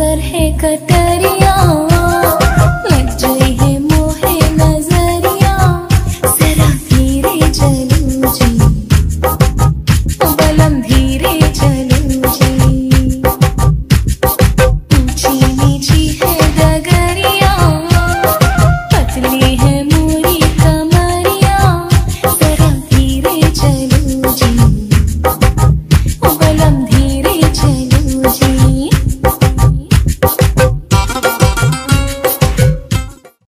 नज़र है कतरिया।